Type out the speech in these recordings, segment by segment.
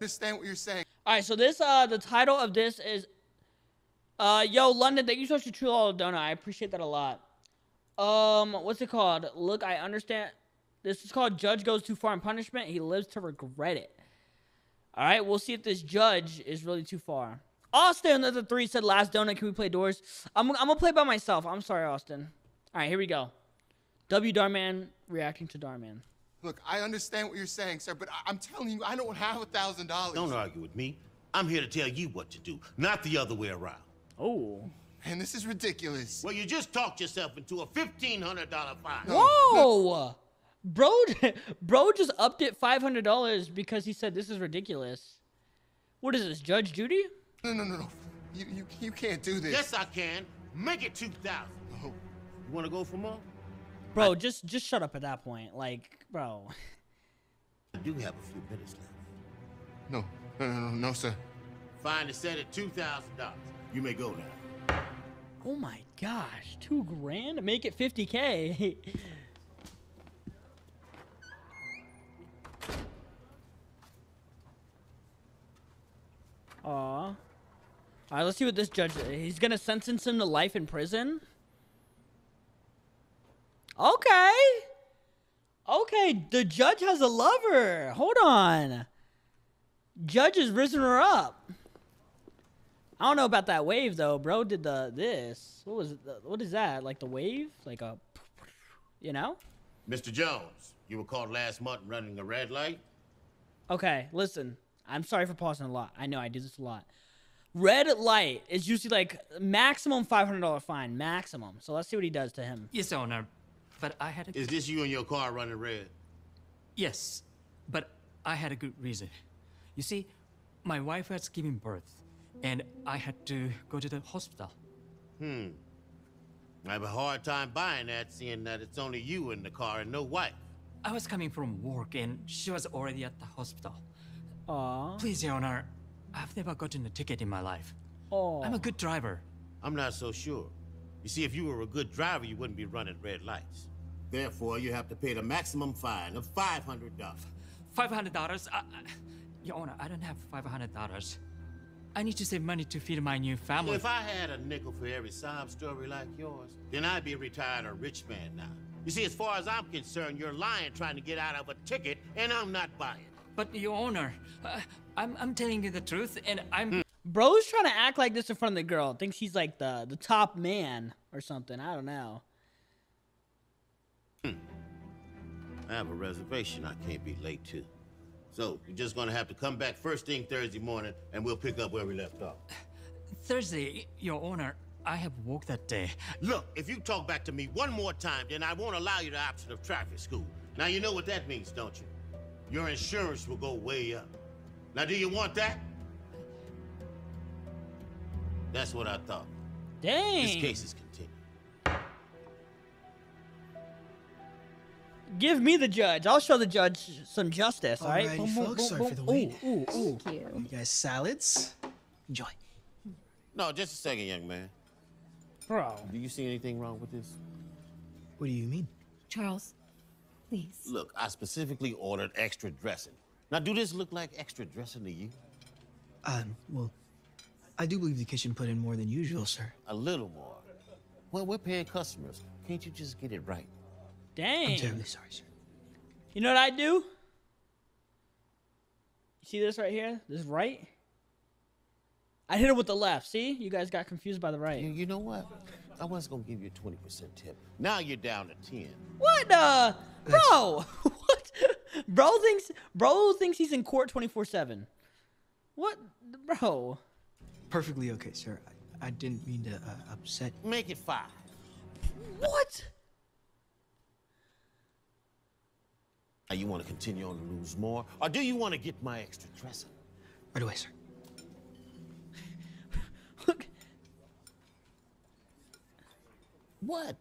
understand what you're saying. All right, so this uh the title of this is uh yo London, thank you so much for True Law Donut. I appreciate that a lot. Um, what's it called? Look, I understand. This is called Judge Goes Too Far in Punishment. He lives to regret it. All right, we'll see if this judge is really too far. Austin, another three said last donut. Can we play doors? I'm, I'm gonna play by myself. I'm sorry, Austin. All right, here we go. W Dhar Mann reacting to Dhar Mann. Look, I understand what you're saying, sir, but I- I'm telling you, I don't have a thousand dollars. Don't argue with me. I'm here to tell you what to do, not the other way around. Oh. And this is ridiculous. Well, you just talked yourself into a $1,500 fine. Whoa! Bro, bro just upped it five hundred dollars because he said this is ridiculous. What is this, Judge Judy? No, no, no, no. You, you, you can't do this. Yes, I can. Make it 2000 No. You want to go for more? Bro, just just shut up at that point. Like, bro. I do have a few minutes left. No, no, no, no, no, sir. Fine is set at $2,000. You may go now. Oh my gosh, two grand? Make it fifty K. Aw. Alright, let's see what this judge he's gonna sentence him to life in prison. Okay. Okay, the judge has a lover. Hold on. Judge has risen her up. I don't know about that wave though, bro. Did the this? What was it? What is that? Like the wave? Like a, you know? Mr. Jones, you were caught last month running a red light? Okay, listen. I'm sorry for pausing a lot. I know I do this a lot. Red light is usually like maximum five hundred dollar fine, maximum. So let's see what he does to him. Yes, Owner. But I had a Is this you in your car running red? yes, but I had a good reason. You see, my wife was giving birth, and I had to go to the hospital. Hmm. I have a hard time buying that, seeing that it's only you in the car and no wife. I was coming from work, and she was already at the hospital. Aw. Please, Your Honor, I've never gotten a ticket in my life. Aw. I'm a good driver. I'm not so sure. You see, if you were a good driver, you wouldn't be running red lights. Therefore, you have to pay the maximum fine of $500. Five hundred dollars. Uh, uh, Your Honor, I don't have five hundred dollars. I need to save money to feed my new family. If I had a nickel for every sob story like yours, then I'd be a retired a rich man now. You see, as far as I'm concerned, you're lying trying to get out of a ticket, and I'm not buying. But Your Honor, uh, I'm I'm telling you the truth, and I'm. Hmm. Bro's trying to act like this in front of the girl. Thinks he's like the the top man or something. I don't know. Hmm. I have a reservation I can't be late to. So, you're just gonna have to come back first thing Thursday morning, and we'll pick up where we left off. Thursday, Your Honor, I have work that day. Look, if you talk back to me one more time, then I won't allow you the option of traffic school. Now, you know what that means, don't you? Your insurance will go way up. Now, do you want that? That's what I thought. Dang. This case is Give me the judge. I'll show the judge some justice. All right. Alrighty, Boom, boom, folks, boom, sorry for the wait. Ooh, ooh, ooh. Thank you. You guys salads? Enjoy. No, just a second, young man. Bro. Do you see anything wrong with this? What do you mean? Charles, please. Look, I specifically ordered extra dressing. Now, do this look like extra dressing to you? Um, well, I do believe the kitchen put in more than usual, sir. A little more. Well, we're paying customers. Can't you just get it right? Dang. I'm terribly sorry, sir. You know what I do? You see this right here? This right? I hit it with the left. See? You guys got confused by the You, right. you know what? I was gonna give you a 20% tip. Now you're down to 10. What uh bro? what? Bro thinks bro thinks he's in court 24/7. What bro? Perfectly okay, sir. I, I didn't mean to uh, upset. Make it five. What? Now you want to continue on to lose more, or do you want to get my extra dressing? Right away, sir. Look. What?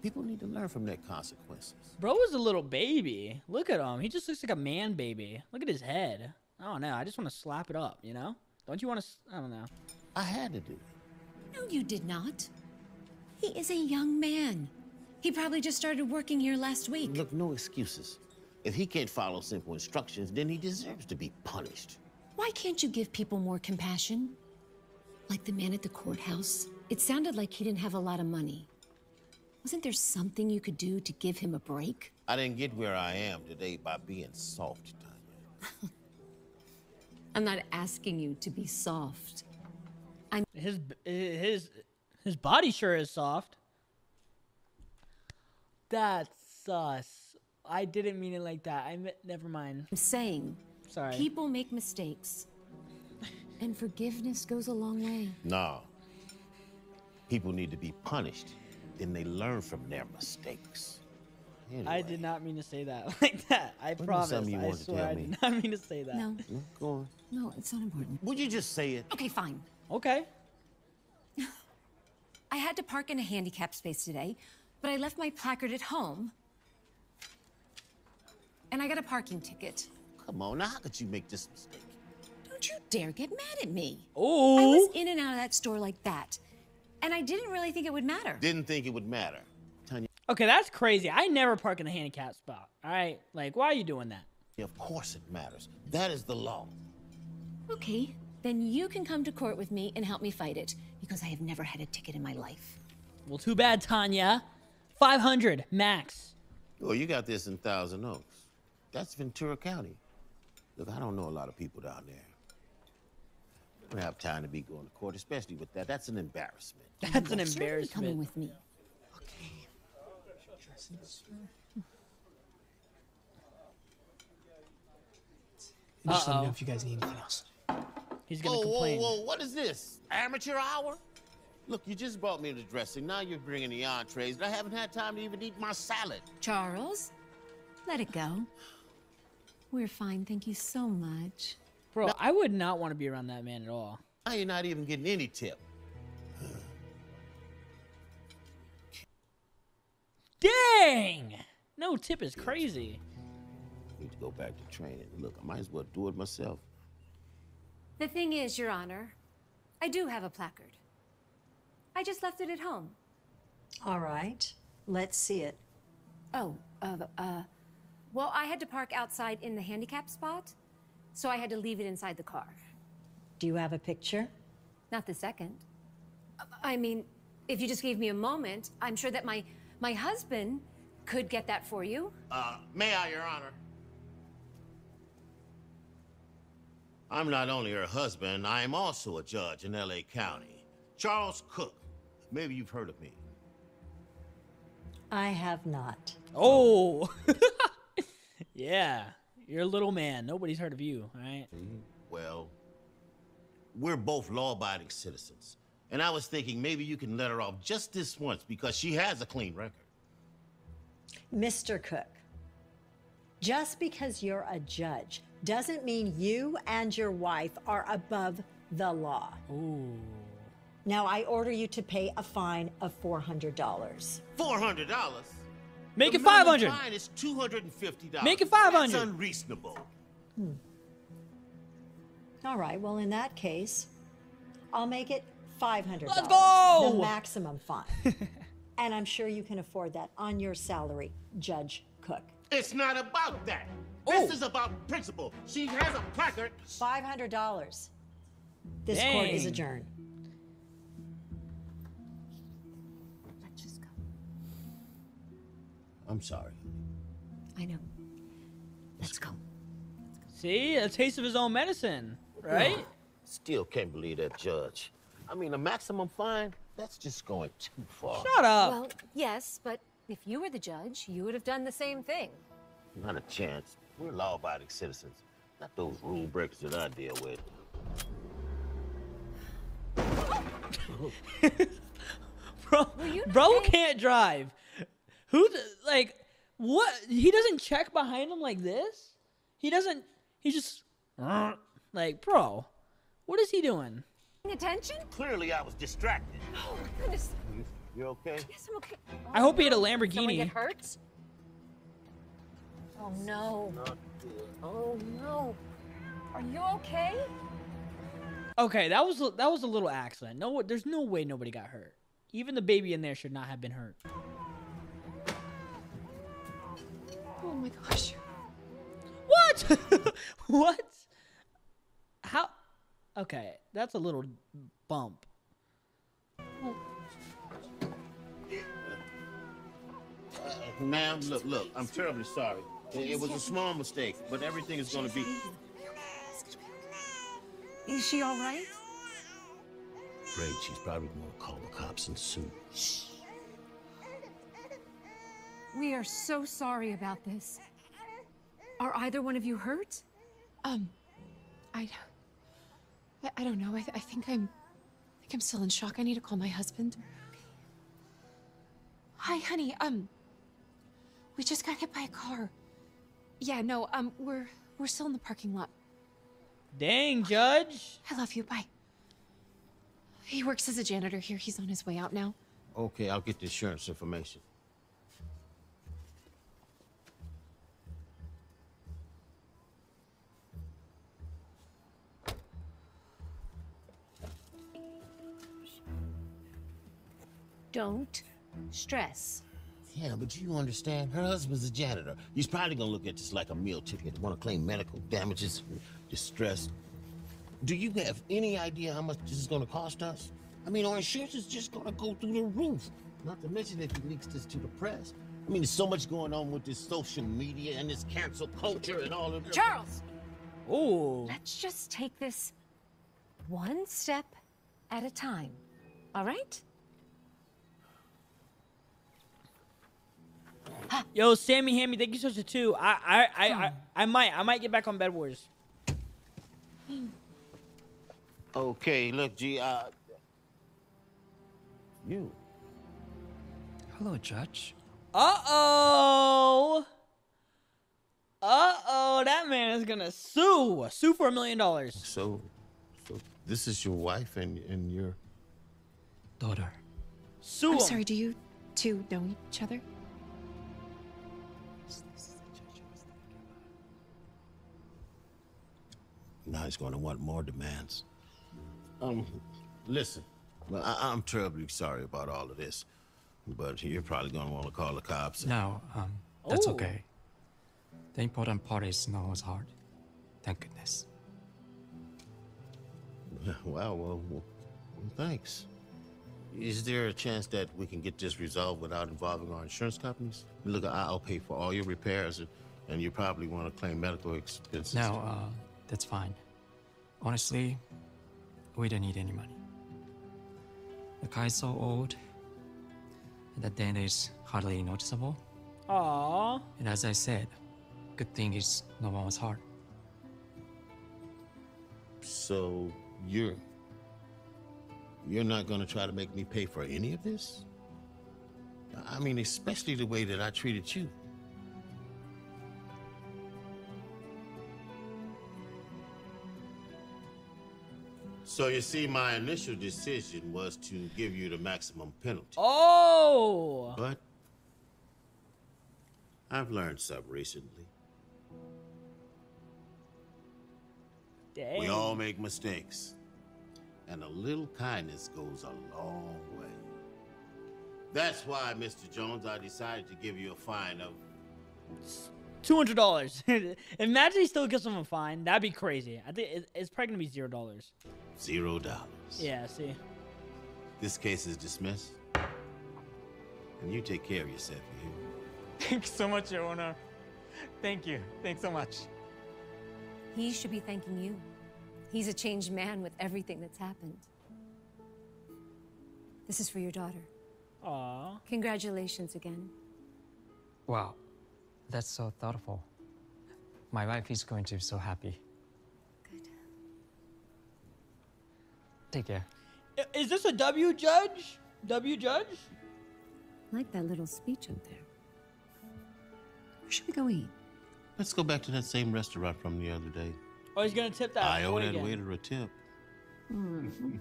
People need to learn from their consequences. Bro is a little baby. Look at him. He just looks like a man baby. Look at his head. I don't know. I just want to slap it up, you know? Don't you want to I don't know. I had to do it. No, you did not. He is a young man. He probably just started working here last week. Look, no excuses. If he can't follow simple instructions, then he deserves to be punished. Why can't you give people more compassion? Like the man at the courthouse. It sounded like he didn't have a lot of money. Wasn't there something you could do to give him a break? I didn't get where I am today by being soft, Tanya. I'm not asking you to be soft. I'm His his his body sure is soft. That's sus. I didn't mean it like that. I meant never mind. I'm saying Sorry. people make mistakes. And forgiveness goes a long way. No. People need to be punished. Then they learn from their mistakes. I did not mean to say that like that. I me promise. something you I wanted to swear tell I did not mean to say that. No, Go on. no, it's not important. Would you just say it? Okay, fine. Okay. I had to park in a handicap space today, but I left my placard at home. And I got a parking ticket. Come on, now how could you make this mistake? Don't you dare get mad at me. Oh. I Oh. was in and out of that store like that. And I didn't really think it would matter. Didn't think it would matter. Tanya, Okay, that's crazy. I never park in a handicapped spot. All right. Like, why are you doing that? of course it matters. That is the law. Okay, then you can come to court with me and help me fight it, because I have never had a ticket in my life. Well, too bad, Tanya. 500 max. Well, you got this in Thousand Oaks. That's Ventura County. Look, I don't know a lot of people down there. I don't have time to be going to court, especially with that. That's an embarrassment. That's an Certainly coming embarrassment. with me. Okay. Just let me Uh-oh. know if you guys need anything else. He's gonna Whoa, complain. whoa, whoa, what is this? Amateur hour? Look, you just brought me the dressing. Now you're bringing the entrees, and I haven't had time to even eat my salad. Charles, let it go. We're fine, thank you so much. Bro, I would not want to be around that man at all. Now you're not even getting any tip. Dang! No tip is crazy. need to go back to training. Look, I might as well do it myself. The thing is, Your Honor, I do have a placard. I just left it at home. All right, let's see it. Oh, uh, uh, well, I had to park outside in the handicap spot, so I had to leave it inside the car. Do you have a picture? Not the second. I mean, if you just gave me a moment, I'm sure that my my husband could get that for you. Uh, may I, Your Honor? I'm not only her husband, I am also a judge in L.A. County. Charles Cook. Maybe you've heard of me. I have not. Oh! yeah. You're a little man. Nobody's heard of you, all right? Mm-hmm. Well, we're both law-abiding citizens. And I was thinking maybe you can let her off just this once because she has a clean record. Mr. Cook, just because you're a judge doesn't mean you and your wife are above the law. Ooh. Now, I order you to pay a fine of $400. $400? Make The it 500. minimum Fine is $250. Make it 500. That's unreasonable. Hmm. All right, well, in that case, I'll make it $500. Let's go! The maximum fine. and I'm sure you can afford that on your salary, Judge Cook. It's not about that. Oh. This is about principle. She has a placard. $500. This court is adjourned. I'm sorry. I know. Let's go. See? A taste of his own medicine, right? Still can't believe that judge. I mean, a maximum fine? That's just going too far. Shut up. Well, yes, but if you were the judge, you would have done the same thing. Not a chance. We're law-abiding citizens, not those rule breakers that I deal with. bro, bro can't drive. Who, the, like, what? He doesn't check behind him like this? He doesn't, he just, like, bro, what is he doing? Paying attention? Clearly, I was distracted. Oh my goodness. You, you okay? Yes, I'm okay. I hope he had a oh, Someone Lamborghini. get hurt? Oh no. Oh no. Are you okay? Okay, that was that was a little accident. No, there's no way nobody got hurt. Even the baby in there should not have been hurt. My gosh. what? What? How? Okay, that's a little bump. Ma'am, look, look, I'm terribly sorry. It, it was a small mistake, but everything is gonna be. Is she all right? Afraid she's probably gonna call the cops and sue. We are so sorry about this. Are either one of you hurt? Um, I, I, I don't know. I, th- I think I'm, I think I'm still in shock. I need to call my husband. Hi, honey. Um, we just got hit by a car. Yeah, no. Um, we're we're still in the parking lot. Dang, Judge. I love you. Bye. He works as a janitor here. He's on his way out now. Okay, I'll get the insurance information. Don't stress. Yeah, but you understand, her husband's a janitor. He's probably gonna look at this like a meal ticket, wanna claim medical damages, distress. Do you have any idea how much this is gonna cost us? I mean, our insurance is just gonna go through the roof. Not to mention if he leaks this to the press. I mean, there's so much going on with this social media and this cancel culture and all of this. Charles, Oh. let's just take this one step at a time. All right? Yo, Sammy Hammy, thank you so much too. I, I, I, I, I might, I might get back on Bed Wars. Okay, look, G, uh. You. Hello, Judge. Uh oh. Uh oh, that man is gonna sue, sue for a million dollars. So, so this is your wife and, and your. Daughter. Sue I'm him. sorry. Do you two know each other? Now he's going to want more demands. Um, listen, well, I, I'm terribly sorry about all of this, but you're probably going to want to call the cops. No, um, that's Oh. okay. The important part is no one's heart. Thank goodness. Wow, well, well, well, thanks. Is there a chance that we can get this resolved without involving our insurance companies? Look, I- I'll pay for all your repairs, and, and you probably want to claim medical expenses. No, uh, that's fine. Honestly, we don't need any money. The car is so old that the dent is hardly noticeable. Aw. And as I said, good thing is no one was hurt. So you're you're not going to try to make me pay for any of this? I mean, especially the way that I treated you. So you see, my initial decision was to give you the maximum penalty. Oh. But I've learned something recently. Dang. We all make mistakes. And a little kindness goes a long way. That's why, Mr. Jones, I decided to give you a fine of Two hundred dollars. Imagine he still gives him a fine. That'd be crazy. I think it's probably gonna be zero dollars. zero dollars. Yeah. See. This case is dismissed. And you take care of yourself, you? Thanks so much, Your Honor. Thank you. Thanks so much. He should be thanking you. He's a changed man with everything that's happened. This is for your daughter. Aw. Congratulations again. Wow, that's so thoughtful. My wife is going to be so happy. Good. Take care. Is this a W judge? W judge? Like that little speech up there. Where should we go eat? Let's go back to that same restaurant from the other day. Oh, he's gonna tip that. I owe boy that waiter a tip. Hmm.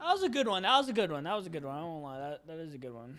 That was a good one. That was a good one. That was a good one. I won't lie. That that is a good one.